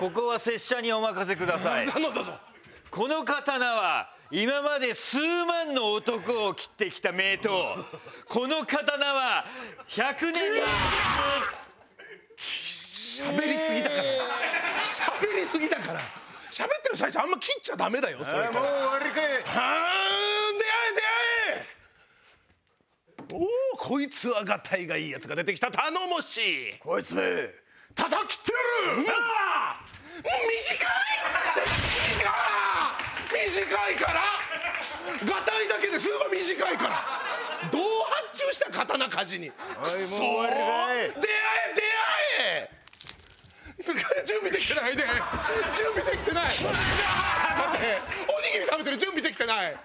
ここは拙者にお任せください。頼んだぞ。この刀は今まで数万の男を切ってきた名刀。この刀は100年に喋りすぎだから。喋りすぎだから。喋ってる最中あんま切っちゃダメだよそれから。もう終わりかい。はーん出会え出会えおおこいつはがたいがいいやつが出てきた。頼もしい。こいつめ叩きってやるなあ短い短いから。がたいだけですごい短いから。どう発注した刀鍛冶に。くそ出会え出会え。準備できてないね準備できてない。だって。おにぎり食べてる。準備できてない